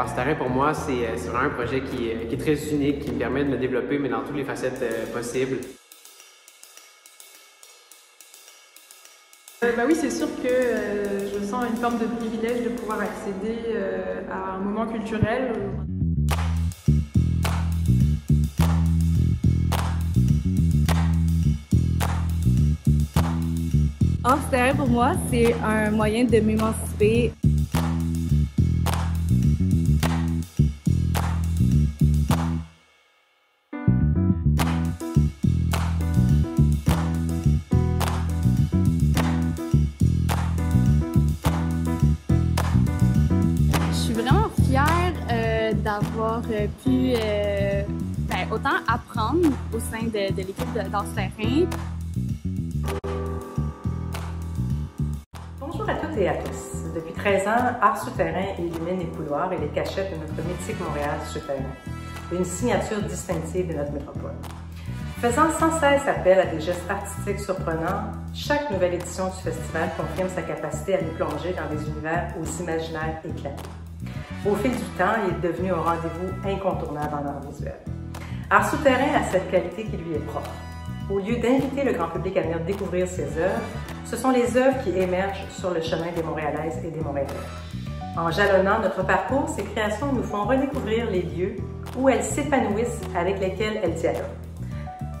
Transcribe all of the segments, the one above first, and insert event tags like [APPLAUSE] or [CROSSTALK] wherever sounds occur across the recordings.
Ars Terrain, pour moi, c'est vraiment un projet qui, qui, est très unique, qui me permet de me développer, mais dans toutes les facettes possibles. bah oui, c'est sûr que je sens une forme de privilège de pouvoir accéder à un moment culturel. Hors terrain, pour moi, c'est un moyen de m'émanciper. Pu euh, ben, autant apprendre au sein de, de l'équipe d'Hors Terrain. Bonjour à toutes et à tous. Depuis 13 ans, Art Souterrain illumine les couloirs et les cachettes de notre mythique Montréal Souterrain, une signature distinctive de notre métropole. Faisant sans cesse appel à des gestes artistiques surprenants, chaque nouvelle édition du festival confirme sa capacité à nous plonger dans des univers aux imaginaires éclatés. Au fil du temps, il est devenu un rendez-vous incontournable en art visuel. Art Souterrain a cette qualité qui lui est propre. Au lieu d'inviter le grand public à venir découvrir ses œuvres, ce sont les œuvres qui émergent sur le chemin des Montréalaises et des Montréalais. En jalonnant notre parcours, ces créations nous font redécouvrir les lieux où elles s'épanouissent avec lesquels elles dialoguent.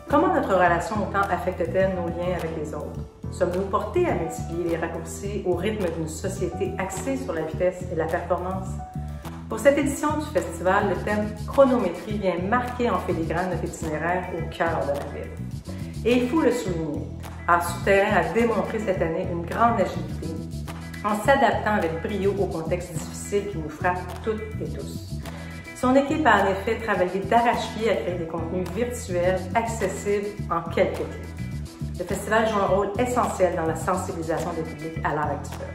Comment notre relation au temps affecte-t-elle nos liens avec les autres? Sommes-nous portés à multiplier les raccourcis au rythme d'une société axée sur la vitesse et la performance? Pour cette édition du festival, le thème chronométrie vient marquer en filigrane notre itinéraire au cœur de la ville. Et il faut le souligner, Art Souterrain a démontré cette année une grande agilité en s'adaptant avec brio au contexte difficile qui nous frappe toutes et tous. Son équipe a en effet travaillé d'arrache-pied à créer des contenus virtuels accessibles en quelques clics. Le festival joue un rôle essentiel dans la sensibilisation des publics à l'art actuel.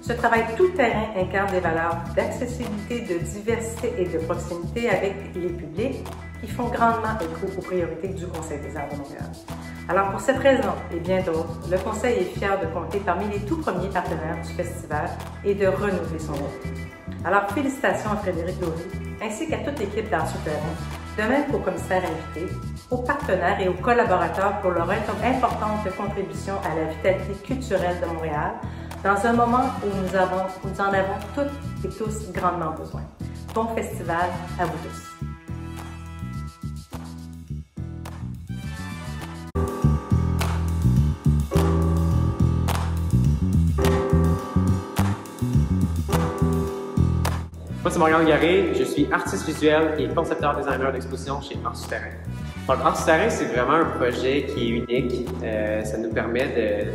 Ce travail tout-terrain incarne des valeurs d'accessibilité, de diversité et de proximité avec les publics qui font grandement écho aux priorités du Conseil des arts de Montréal. Alors pour cette raison et bien d'autres, le Conseil est fier de compter parmi les tout premiers partenaires du festival et de renouveler son aide. Alors félicitations à Frédéric Laurie ainsi qu'à toute l'équipe d'Art Souterrain, de même qu'aux commissaires invités, aux partenaires et aux collaborateurs pour leur importante contribution à la vitalité culturelle de Montréal dans un moment où nous, avons, où en avons toutes et tous grandement besoin. Bon festival à vous tous. Moi, c'est Morgane Garé, je suis artiste visuel et concepteur designer d'exposition chez Art Souterrain. Art Souterrain, c'est vraiment un projet qui est unique. Euh, ça nous permet de,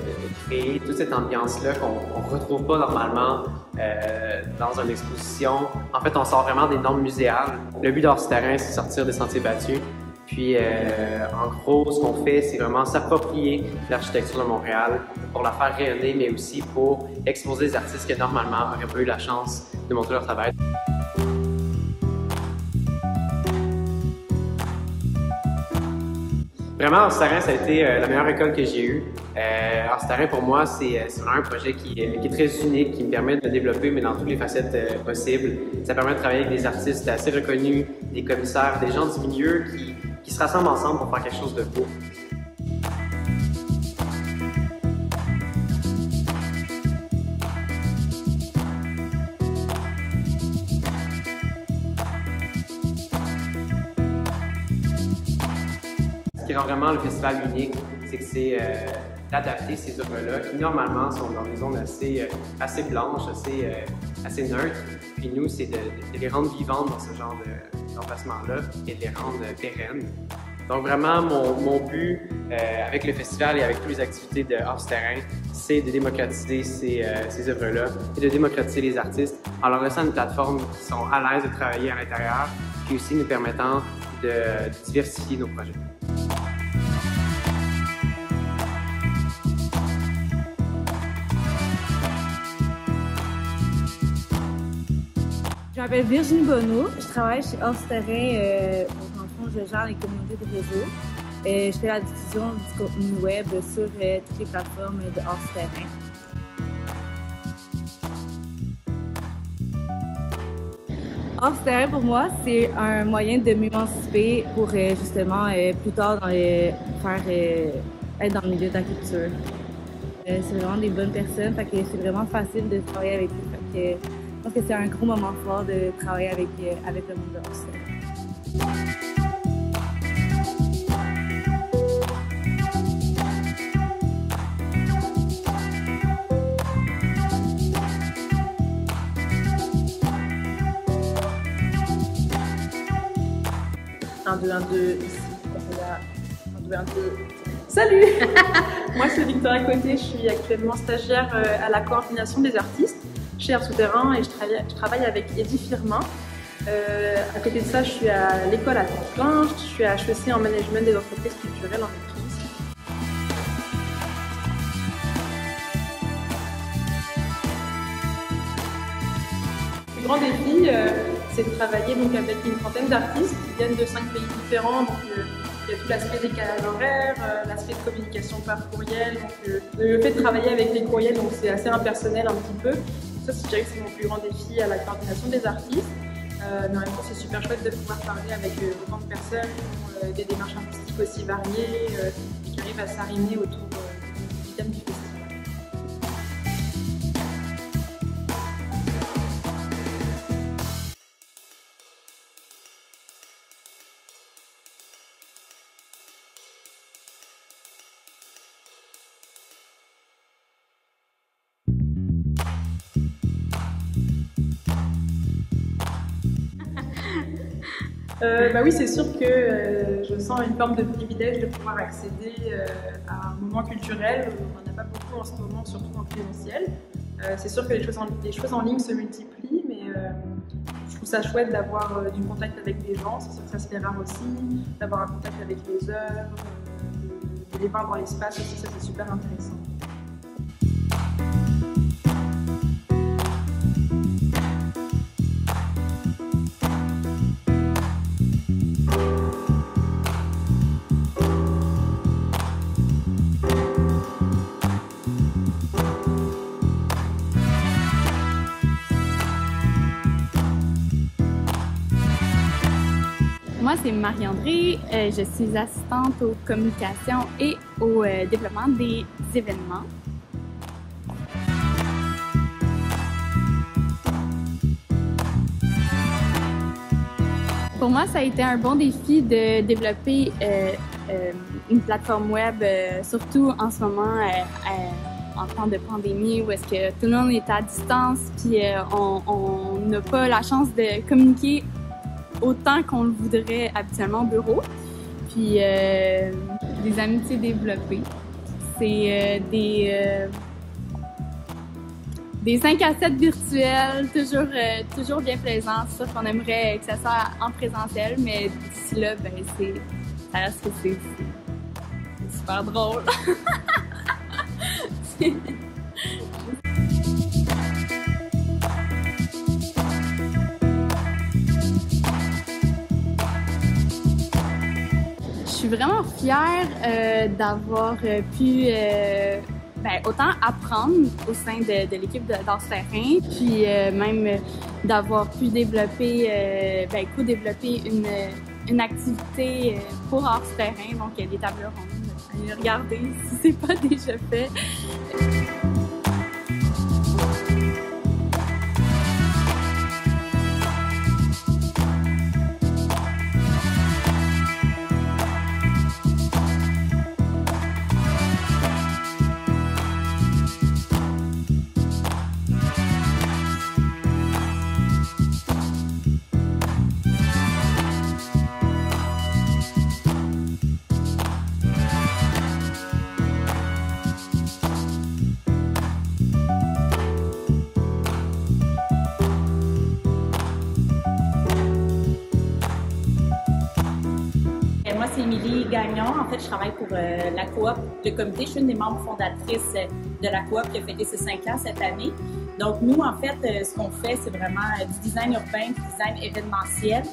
créer toute cette ambiance-là qu'on ne retrouve pas normalement euh, dans une exposition. En fait, on sort vraiment des normes muséales. Le but d'Art Souterrain, c'est sortir des sentiers battus. Puis, euh, en gros, ce qu'on fait, c'est vraiment s'approprier l'architecture de Montréal pour la faire rayonner, mais aussi pour exposer des artistes qui, normalement, n'auraient pas eu la chance de montrer leur travail. Vraiment, Arstarin, ça a été euh, la meilleure école que j'ai eue. Euh, Arstarin, pour moi, c'est vraiment un projet qui, qui, est très unique, qui me permet de me développer, mais dans toutes les facettes euh, possibles. Ça permet de travailler avec des artistes assez reconnus, des commissaires, des gens du milieu qui se rassemblent ensemble pour faire quelque chose de beau. Vraiment le festival unique, c'est que c'est euh, d'adapter ces œuvres-là qui normalement sont dans des zones assez, euh, assez blanches, assez, euh, assez neutres. Puis nous, c'est de, les rendre vivantes dans ce genre d'emplacement-là et de les rendre pérennes. Donc vraiment, mon, mon but avec le festival et avec toutes les activités hors terrain, c'est de démocratiser ces, ces œuvres-là et de démocratiser les artistes en leur laissant une plateforme qui sont à l'aise de travailler à l'intérieur, puis aussi nous permettant de diversifier nos projets. M'appelle Virginie Bonneau. Je travaille chez Hors Terrain. En fond, je gère les communautés de réseau. Et je fais la diffusion du contenu web sur euh, toutes les plateformes de Hors Terrain. Hors terrain pour moi, c'est un moyen de m'émanciper pour euh, justement euh, plus tard dans faire être dans le milieu de la culture. C'est vraiment des bonnes personnes, que c'est vraiment facile de travailler avec eux. Je pense que c'est un gros moment fort de travailler avec, euh, avec le monde de. Un, deux, un, deux, ici. Un, deux, un, deux. Salut [LAUGHS] Moi, c'est Victoria Côté, je suis actuellement stagiaire euh, à la coordination des artistes chez Art Souterrain et je travaille, je avec Eddie Firmin. Euh, à côté de ça, je suis à l'école à temps je suis à HEC en management des entreprises culturelles en écrit. Le grand défi, euh, c'est de travailler donc, avec une trentaine d'artistes qui viennent de cinq pays différents. Donc, euh, il y a tout l'aspect décalage horaire, l'aspect de communication par courriel. Le fait de travailler avec les courriels, c'est assez impersonnel un petit peu. Ça, dirais que c'est mon plus grand défi à la coordination des artistes. Euh, mais en même temps, c'est super chouette de pouvoir parler avec euh, autant de personnes qui ont euh, des démarches artistiques aussi variées euh, et qui arrivent à s'arrimer autour euh, du thème du Euh, bah oui, c'est sûr que euh, je sens une forme de privilège de pouvoir accéder euh, à un moment culturel. On n'en a pas beaucoup en ce moment, surtout en présentiel. C'est sûr que les choses, en, ligne se multiplient, mais je trouve ça chouette d'avoir du contact avec les gens. C'est sûr que ça se fait rare aussi, d'avoir un contact avec les œuvres, de, de les voir dans l'espace aussi, ça c'est super intéressant. Moi, c'est Marie-André. Euh, je suis assistante aux communications et au euh, développement des événements. Pour moi, ça a été un bon défi de développer euh, une plateforme web, surtout en ce moment en temps de pandémie où est-ce que tout le monde est à distance, puis on n'a pas la chance de communiquer autant qu'on le voudrait habituellement au bureau. Puis euh, des amitiés développées. C'est euh, des euh, des 5 à 7 virtuels, toujours, euh, toujours bien plaisants. C'est sûr qu'on aimerait que ça soit en présentiel, mais d'ici là, ben, c'est, ça reste que c'est- c'est super drôle. [LAUGHS] vraiment fière euh, d'avoir euh, pu euh, ben, autant apprendre au sein de, l'équipe Terrain, puis même d'avoir pu développer, ben, co-développer une, activité pour Ars Terrain, donc des tables rondes. Allez regarder si c'est pas déjà fait. Gagnon. En fait, je travaille pour euh, la coop, le comité. Je suis une des membres fondatrices euh, de la coop qui a fêté ses cinq ans cette année. Donc, nous, en fait, euh, ce qu'on fait, c'est vraiment du design urbain, du design événementiel.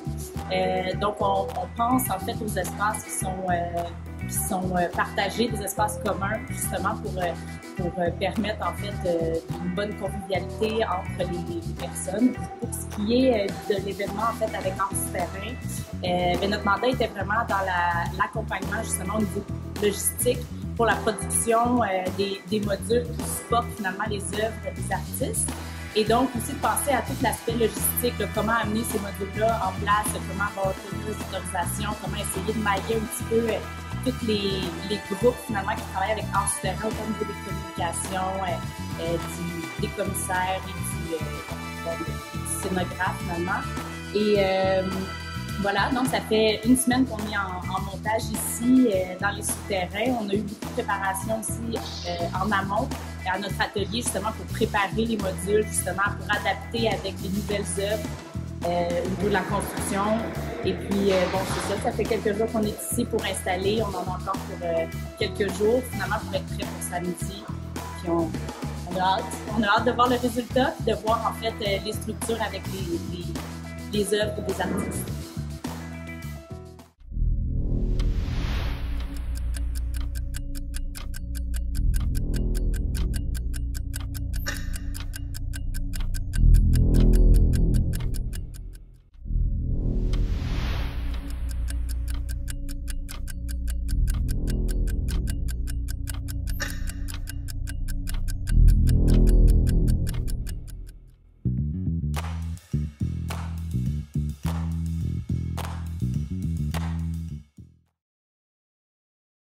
Donc, on, on pense en fait aux espaces qui sont qui sont euh, partagés, des espaces communs, justement pour, euh, pour euh, permettre en fait une bonne convivialité entre les, personnes. Pour ce qui est de l'événement en fait avec Art Terrain, ben, notre mandat était vraiment dans l'accompagnement justement au niveau logistique pour la production des, modules qui supportent finalement les œuvres des artistes. Et donc, aussi de penser à tout l'aspect logistique, comment amener ces modules-là en place, comment avoir les autorisations, comment essayer de mailler un petit peu tous les, les, groupes finalement qui travaillent avec Souterrain au niveau des communications, euh, euh, du, des commissaires et du, du scénographe finalement. Et voilà, donc ça fait une semaine qu'on est en, montage ici dans les souterrains. On a eu beaucoup de préparation aussi en amont à notre atelier justement pour préparer les modules, justement pour adapter avec les nouvelles œuvres euh, au niveau de la construction. Et puis, euh, bon, c'est ça, ça fait quelques jours qu'on est ici pour installer. On en a encore pour euh, quelques jours, finalement, pour être prêt pour samedi. Puis on, on, a hâte. On a hâte de voir le résultat, de voir en fait les structures avec les, les, les œuvres des artistes.